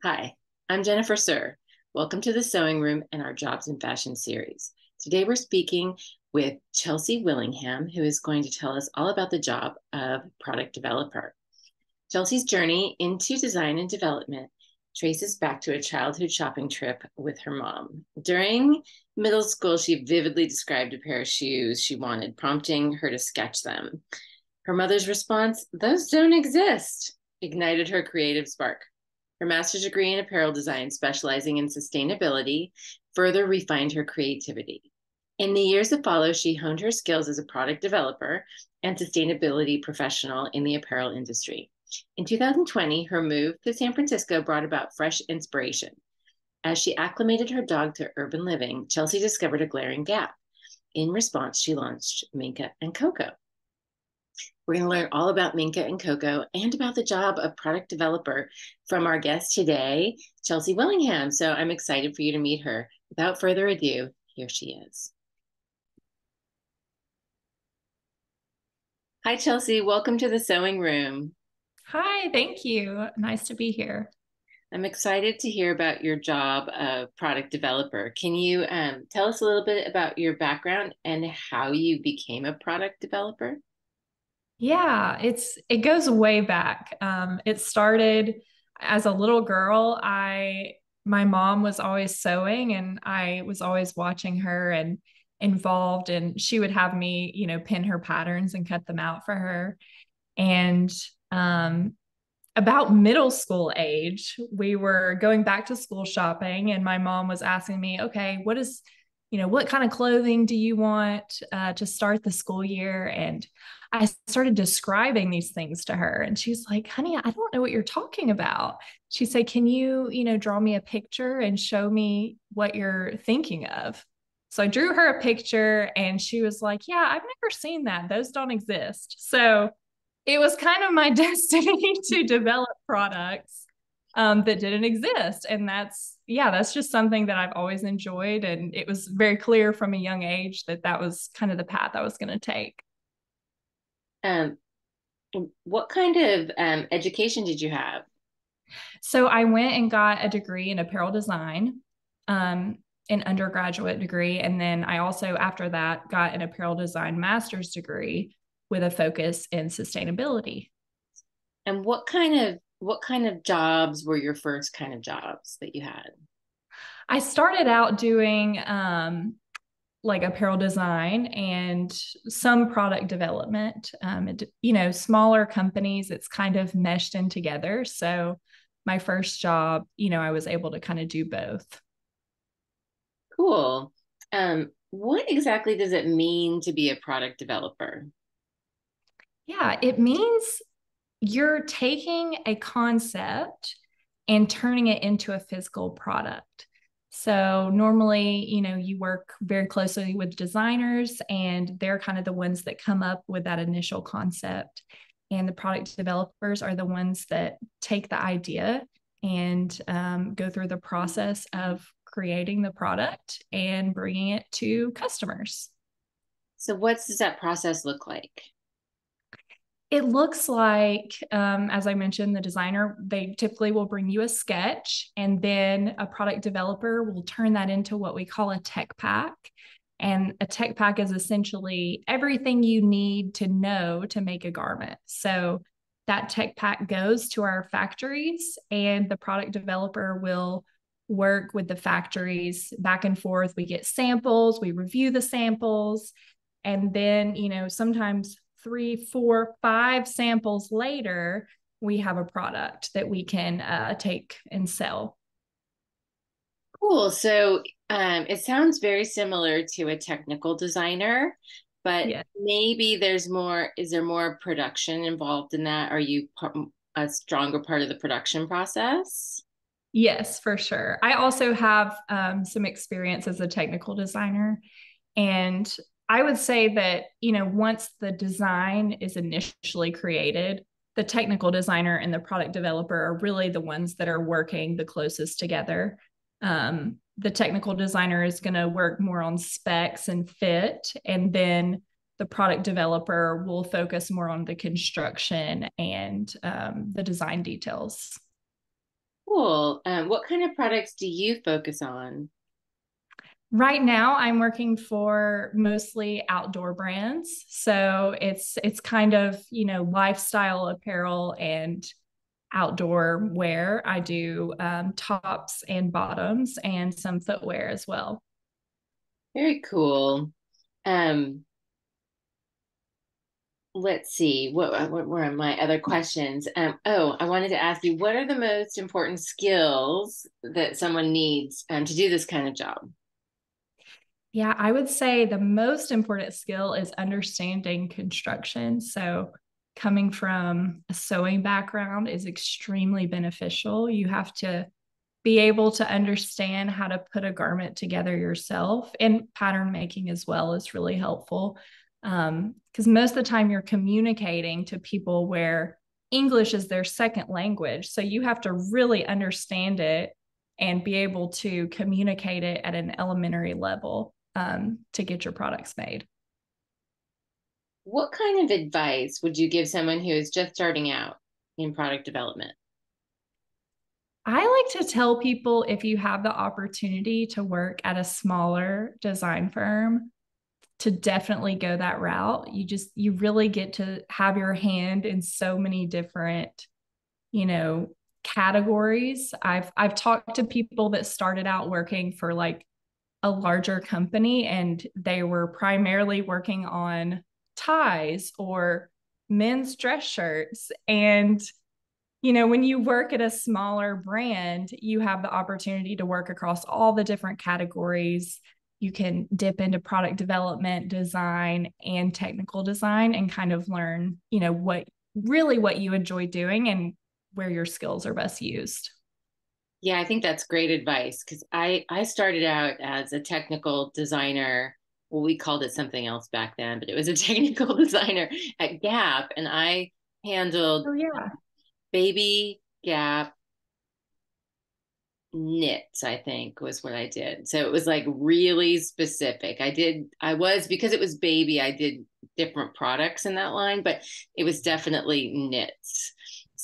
Hi, I'm Jennifer Serr. Welcome to the Sewing Room and our Jobs in Fashion series. Today we're speaking with Chelsea Willingham, who is going to tell us all about the job of product developer. Chelsea's journey into design and development traces back to a childhood shopping trip with her mom. During middle school, she vividly described a pair of shoes she wanted, prompting her to sketch them. Her mother's response, those don't exist, ignited her creative spark. Her master's degree in apparel design, specializing in sustainability, further refined her creativity. In the years that follow, she honed her skills as a product developer and sustainability professional in the apparel industry. In 2020, her move to San Francisco brought about fresh inspiration. As she acclimated her dog to urban living, Chelsea discovered a glaring gap. In response, she launched Minka and Coco. We're going to learn all about Minka and Coco and about the job of product developer from our guest today, Chelsea Willingham. So I'm excited for you to meet her. Without further ado, here she is. Hi, Chelsea. Welcome to the sewing room. Hi, thank you. Nice to be here. I'm excited to hear about your job of product developer. Can you um, tell us a little bit about your background and how you became a product developer? Yeah, it's it goes way back. Um, it started as a little girl. I my mom was always sewing, and I was always watching her and involved. And she would have me, you know, pin her patterns and cut them out for her. And um, about middle school age, we were going back to school shopping, and my mom was asking me, "Okay, what is you know, what kind of clothing do you want uh, to start the school year? And I started describing these things to her. And she's like, honey, I don't know what you're talking about. She said, can you, you know, draw me a picture and show me what you're thinking of? So I drew her a picture and she was like, yeah, I've never seen that. Those don't exist. So it was kind of my destiny to develop products um, that didn't exist. And that's, yeah, that's just something that I've always enjoyed. And it was very clear from a young age that that was kind of the path I was going to take. Um, what kind of um, education did you have? So I went and got a degree in apparel design, um, an undergraduate degree. And then I also, after that, got an apparel design master's degree with a focus in sustainability. And what kind of what kind of jobs were your first kind of jobs that you had? I started out doing um, like apparel design and some product development. Um, you know, smaller companies, it's kind of meshed in together. So my first job, you know, I was able to kind of do both. Cool. Um, what exactly does it mean to be a product developer? Yeah, it means you're taking a concept and turning it into a physical product. So normally, you know, you work very closely with designers and they're kind of the ones that come up with that initial concept. And the product developers are the ones that take the idea and um, go through the process of creating the product and bringing it to customers. So, what does that process look like? It looks like, um, as I mentioned, the designer, they typically will bring you a sketch and then a product developer will turn that into what we call a tech pack. And a tech pack is essentially everything you need to know to make a garment. So that tech pack goes to our factories and the product developer will work with the factories back and forth. We get samples, we review the samples, and then, you know, sometimes three, four, five samples later, we have a product that we can uh, take and sell. Cool. So um, it sounds very similar to a technical designer, but maybe there's more. Is there more production involved in that? Are you a stronger part of the production process? Yes, for sure. I also have um, some experience as a technical designer, and I would say that, you know, once the design is initially created, the technical designer and the product developer are really the ones that are working the closest together. Um, the technical designer is going to work more on specs and fit, and then the product developer will focus more on the construction and um, the design details. Cool. Um, what kind of products do you focus on? Right now I'm working for mostly outdoor brands. So it's it's kind of, you know, lifestyle apparel and outdoor wear. I do um, tops and bottoms and some footwear as well. Very cool. Um, let's see what, what were my other questions um, oh i wanted to ask you what are the most important skills that someone needs um, to do this kind of job yeah i would say the most important skill is understanding construction. So coming from a sewing background is extremely beneficial. You have to be able to understand how to put a garment together yourself and pattern making as well is really helpful. Because um, most of the time you're communicating to people where English is their second language. So you have to really understand it and be able to communicate it at an elementary level um, to get your products made. What kind of advice would you give someone who is just starting out in product development? I like to tell people if you have the opportunity to work at a smaller design firm, to definitely go that route. You just, you really get to have your hand in so many different, you know, categories. I've, I've talked to people that started out working for like a larger company and they were primarily working on ties or men's dress shirts. And, you know, when you work at a smaller brand, you have the opportunity to work across all the different categories you can dip into product development, design, and technical design and kind of learn, you know, what really what you enjoy doing and where your skills are best used. Yeah, I think that's great advice because I I started out as a technical designer. Well, we called it something else back then, but it was a technical designer at Gap, and I handled oh, yeah. baby Gap knits i think was what i did so it was like really specific i did i was because it was baby i did different products in that line but it was definitely knits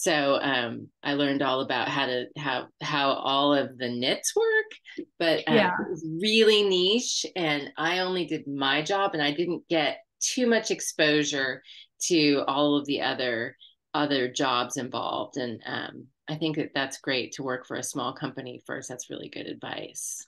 so um, i learned all about how to how how all of the knits work but um, yeah. it was really niche and i only did my job and i didn't get too much exposure to all of the other other jobs involved and um, I think that that's great to work for a small company first. That's really good advice.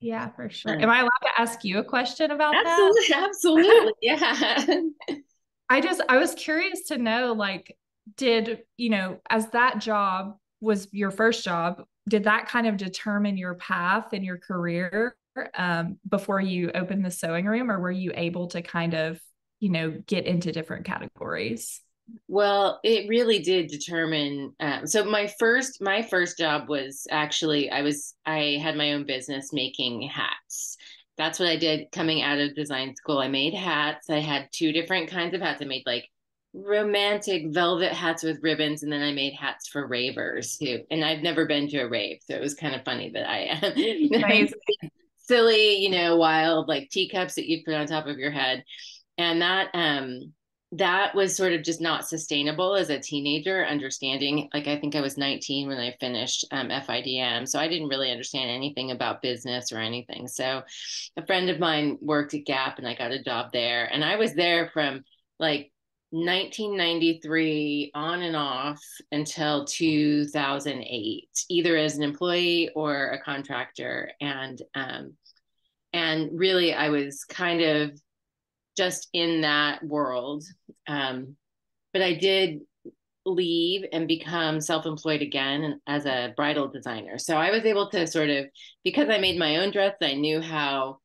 Yeah, for sure. Am I allowed to ask you a question about absolutely, that? Absolutely. Yeah. I just I was curious to know like did, you know, as that job was your first job, did that kind of determine your path in your career um, before you opened the sewing room or were you able to kind of, you know, get into different categories? Well, it really did determine. Um, so my first my first job was actually I was I had my own business making hats. That's what I did coming out of design school. I made hats. I had two different kinds of hats. I made like romantic velvet hats with ribbons, and then I made hats for ravers too. And I've never been to a rave, so it was kind of funny that I am. silly, you know, wild like teacups that you'd put on top of your head. And that um that was sort of just not sustainable as a teenager understanding like i think i was 19 when i finished um, fidm so i didn't really understand anything about business or anything so a friend of mine worked at gap and i got a job there and i was there from like 1993 on and off until 2008 either as an employee or a contractor and um, and really i was kind of just in that world. Um, but I did leave and become self-employed again as a bridal designer. So I was able to sort of because I made my own dress, I knew how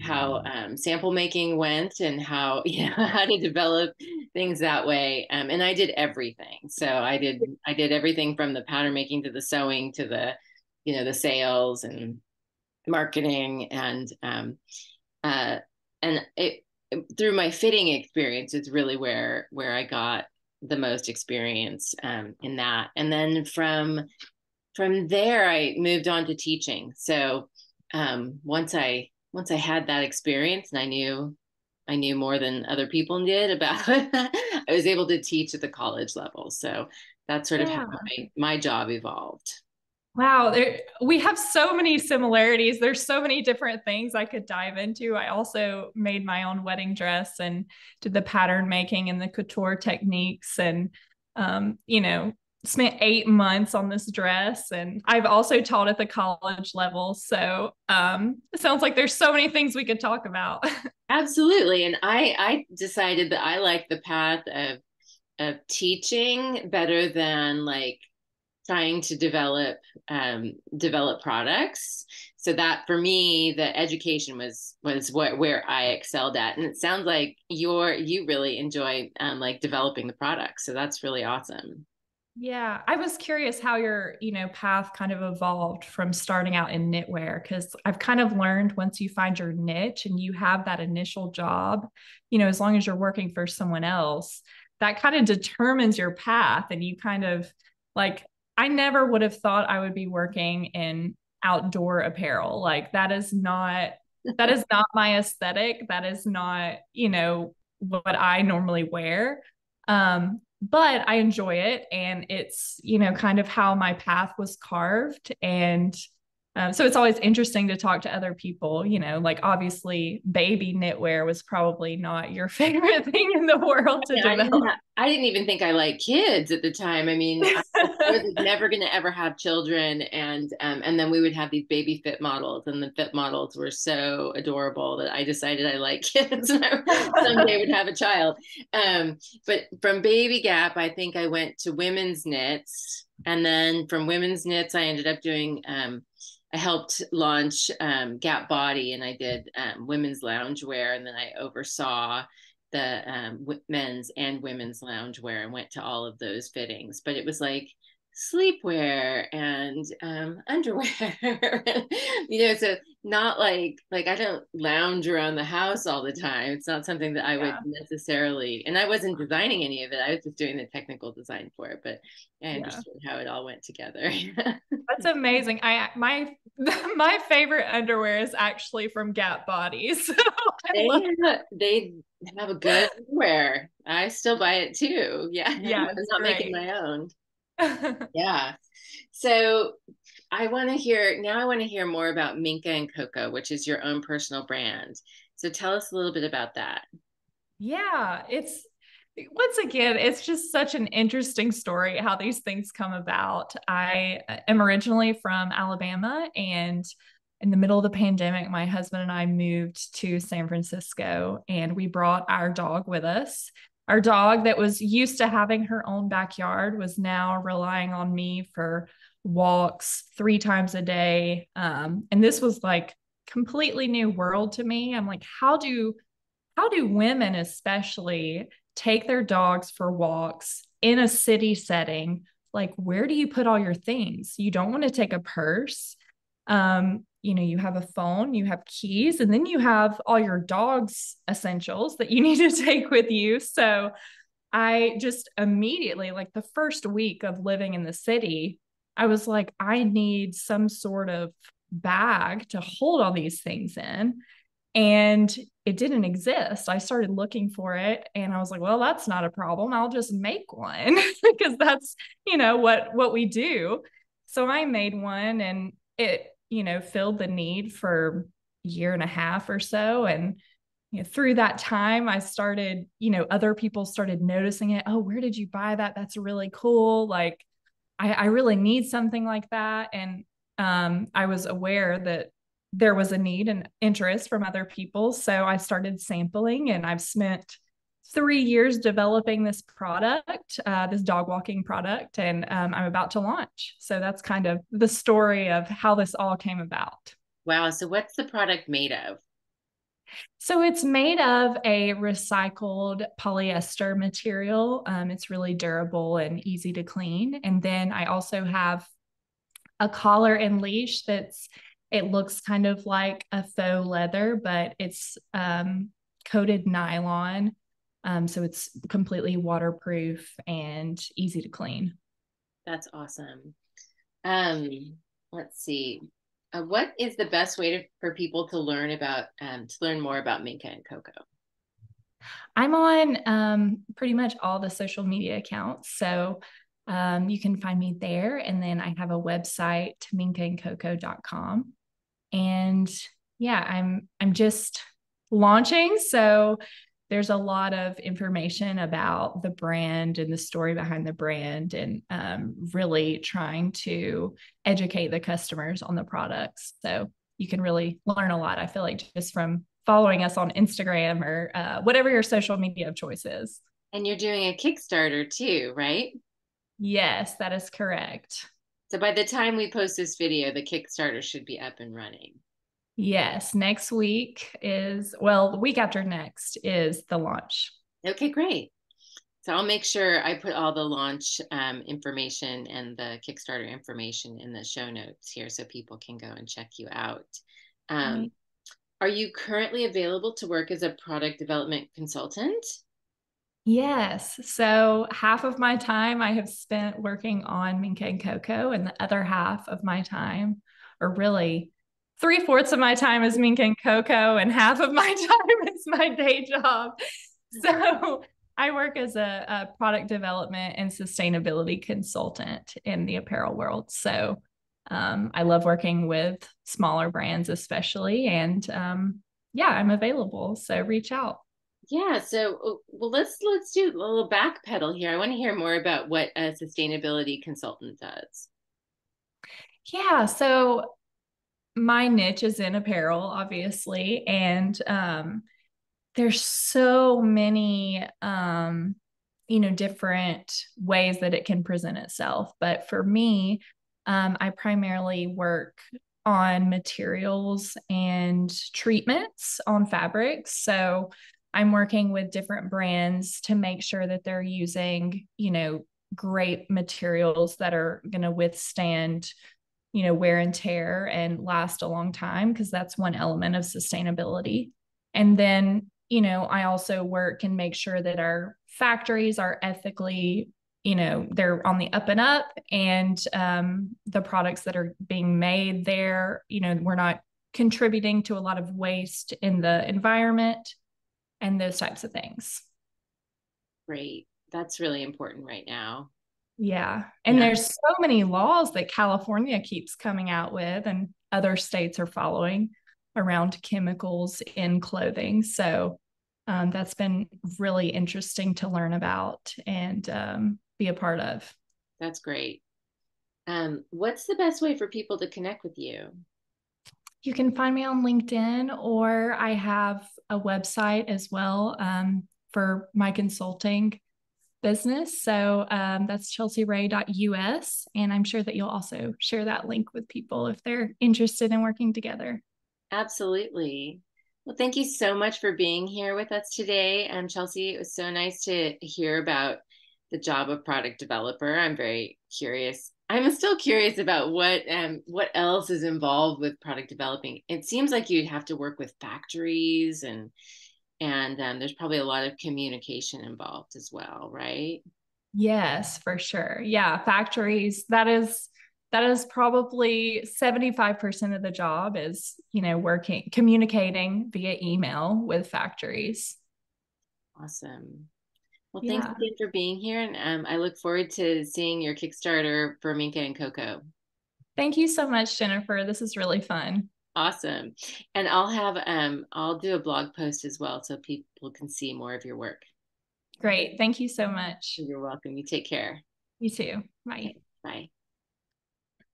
how um, sample making went and how you know how to develop things that way. Um, and I did everything. So I did I did everything from the pattern making to the sewing to the you know the sales and marketing and um, uh, and it through my fitting experience is really where where I got the most experience um, in that. And then from from there, I moved on to teaching. So um, once I once I had that experience and I knew I knew more than other people did about it, I was able to teach at the college level. So that's sort yeah. of how my, my job evolved. Wow, there, we have so many similarities. There's so many different things I could dive into. I also made my own wedding dress and did the pattern making and the couture techniques and um, you know, spent 8 months on this dress and I've also taught at the college level. So, um, it sounds like there's so many things we could talk about. Absolutely. And I I decided that I like the path of of teaching better than like trying to develop um, develop products so that for me the education was was what where i excelled at and it sounds like you're you really enjoy um, like developing the products so that's really awesome yeah i was curious how your you know path kind of evolved from starting out in knitwear because i've kind of learned once you find your niche and you have that initial job you know as long as you're working for someone else that kind of determines your path and you kind of like I never would have thought I would be working in outdoor apparel. Like that is not that is not my aesthetic. That is not, you know, what I normally wear. Um, but I enjoy it and it's, you know, kind of how my path was carved and um, so it's always interesting to talk to other people, you know, like obviously baby knitwear was probably not your favorite thing in the world to yeah, develop. I didn't, I didn't, even think I liked kids at the time. I mean, I, I was never going to ever have children. And, um, and then we would have these baby fit models and the fit models were so adorable that I decided I like kids and I someday would have a child. Um, but from baby gap, I think I went to women's knits and then from women's knits, I ended up doing, um, I helped launch um, Gap Body and I did um, women's loungewear and then I oversaw the um, men's and women's loungewear and went to all of those fittings. But it was like sleepwear and um, underwear, you know, so not like like I don't lounge around the house all the time. It's not something that I yeah. would necessarily, and I wasn't designing any of it. I was just doing the technical design for it, but I understood yeah. how it all went together. That's amazing. I my my favorite underwear is actually from Gap Bodies. they, have, they have a good wear. I still buy it too. Yeah, yeah, I'm not great. making my own. yeah. So I want to hear now. I want to hear more about Minka and Coco, which is your own personal brand. So tell us a little bit about that. Yeah, it's once again, it's just such an interesting story how these things come about. I uh, am originally from Alabama, and in the middle of the pandemic, my husband and I moved to San Francisco, and we brought our dog with us. Our dog, that was used to having her own backyard, was now relying on me for walks three times a day. Um, and this was like completely new world to me. I'm like, how do how do women especially take their dogs for walks in a city setting? Like, where do you put all your things? You don't want to take a purse. Um, you know, you have a phone, you have keys, and then you have all your dog's essentials that you need to take with you. So I just immediately, like the first week of living in the city, I was like, I need some sort of bag to hold all these things in. And it didn't exist. I started looking for it and I was like, well, that's not a problem. I'll just make one because that's, you know, what what we do. So I made one and it, you know, filled the need for a year and a half or so and you know, through that time I started, you know, other people started noticing it. Oh, where did you buy that? That's really cool. Like I, I really need something like that. And um, I was aware that there was a need and interest from other people. So I started sampling and I've spent three years developing this product, uh, this dog walking product, and um, I'm about to launch. So that's kind of the story of how this all came about. Wow. So, what's the product made of? So it's made of a recycled polyester material. Um, it's really durable and easy to clean. And then I also have a collar and leash that's it looks kind of like a faux leather, but it's um, coated nylon. Um, so it's completely waterproof and easy to clean. That's awesome. Um, let's see uh, what is the best way to, for people to learn about um, to learn more about Minka and Coco? I'm on um, pretty much all the social media accounts. So um, you can find me there. And then I have a website, minkaandcoco.com. And yeah, I'm I'm just launching. So there's a lot of information about the brand and the story behind the brand and um, really trying to educate the customers on the products. So you can really learn a lot i feel like just from following us on instagram or uh, whatever your social media of choice is. And you're doing a kickstarter too right? Yes that is correct. So by the time we post this video the kickstarter should be up and running Yes, next week is, well, the week after next is the launch. Okay, great. So I'll make sure I put all the launch um, information and the Kickstarter information in the show notes here so people can go and check you out. Um, right. Are you currently available to work as a product development consultant? Yes. So half of my time I have spent working on Minka and Coco, and the other half of my time, or really three fourths of my time is Minka and Coco, and half of my time is my day job. So I work as a, a, product development and sustainability consultant in the apparel world. So um, I love working with smaller brands, especially. And um, yeah, I'm available. So reach out. Yeah. So uh, well, let's let's do a little backpedal here. I want to hear more about what a sustainability consultant does. Yeah. So my niche is in apparel, obviously, and um, there's so many um, you know different ways that it can present itself. But for me, um, I primarily work on materials and treatments on fabrics. So I'm working with different brands to make sure that they're using, you know, great materials that are going to withstand you know wear and tear and last a long time because that's one element of sustainability. And then you know i also work and make sure that our factories are ethically you know they're on the up and up and um, the products that are being made there you know we're not contributing to a lot of waste in the environment and those types of things. Great. That's really important right now yeah. And yeah. there's so many laws that California keeps coming out with and other states are following around chemicals in clothing. So um, that's been really interesting to learn about and um, be a part of. That's great. Um, what's the best way for people to connect with you? You can find me on LinkedIn or I have a website as well um, for my consulting business. So um, that's chelsearay.us. And I'm sure that you'll also share that link with people if they're interested in working together. Absolutely. Well, thank you so much for being here with us today. And Chelsea, it was so nice to hear about the job of product developer. I'm very curious. I'm still curious about what um, what else is involved with product developing. It seems like you'd have to work with factories and and um, there's probably a lot of communication involved as well right? Yes for sure. Yeah factories that is that is probably 75% of the job is you know working communicating via email with factories. Awesome. Well yeah. thanks again for being here and um, i look forward to seeing your kickstarter for minka and coco. Thank you so much jennifer. This is really fun Awesome. And I'll have um I'll do a blog post as well so people can see more of your work. Great. Thank you so much. You're welcome. You take care. You too. Bye. Bye.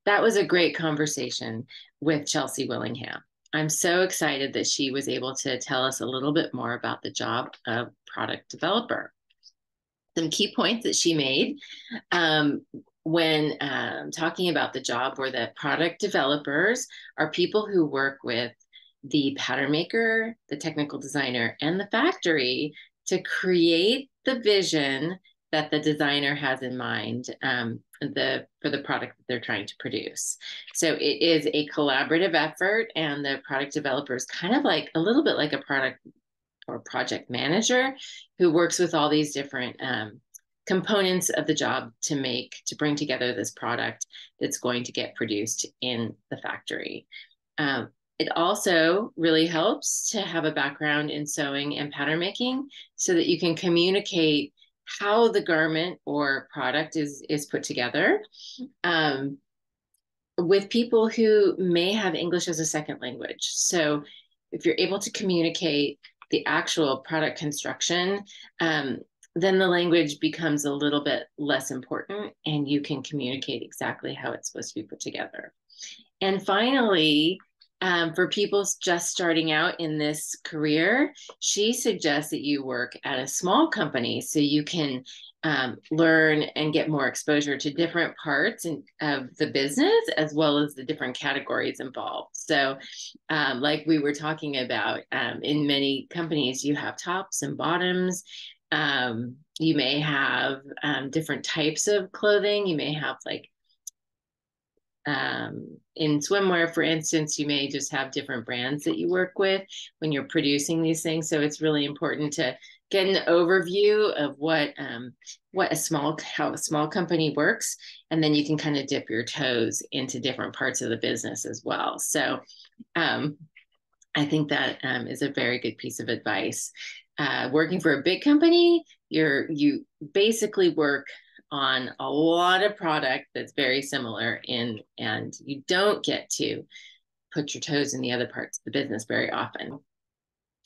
That was a great conversation with Chelsea Willingham. I'm so excited that she was able to tell us a little bit more about the job of product developer. Some key points that she made um, when um, talking about the job where the product developers are people who work with the pattern maker, the technical designer, and the factory to create the vision that the designer has in mind um, the for the product that they're trying to produce. So it is a collaborative effort, and the product developer is kind of like a little bit like a product or project manager who works with all these different um, components of the job to make to bring together this product that's going to get produced in the factory um, it also really helps to have a background in sewing and pattern making so that you can communicate how the garment or product is is put together um, with people who may have English as a second language. So if you're able to communicate the actual product construction, um, then the language becomes a little bit less important and you can communicate exactly how it's supposed to be put together. And finally, um, for people just starting out in this career, she suggests that you work at a small company so you can um, learn and get more exposure to different parts in, of the business as well as the different categories involved. So, um, like we were talking about, um, in many companies, you have tops and bottoms. Um, you may have um, different types of clothing. You may have like um, in swimwear, for instance, you may just have different brands that you work with when you're producing these things. So it's really important to get an overview of what um, what a small how a small company works, and then you can kind of dip your toes into different parts of the business as well. So um, I think that um, is a very good piece of advice. Uh, working for a big company, you're you basically work on a lot of product that's very similar in and you don't get to put your toes in the other parts of the business very often.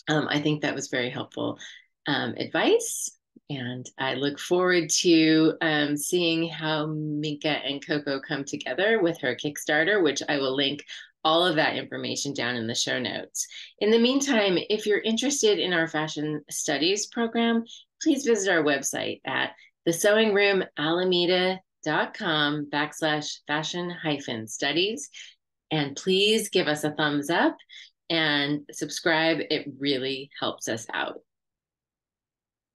Um, i think that was very helpful um, advice and i look forward to um, seeing how minka and coco come together with her kickstarter which i will link all of that information down in the show notes. In the meantime, if you're interested in our fashion studies program, please visit our website at the sewing room alameda.com backslash fashion hyphen studies. And please give us a thumbs up and subscribe. It really helps us out.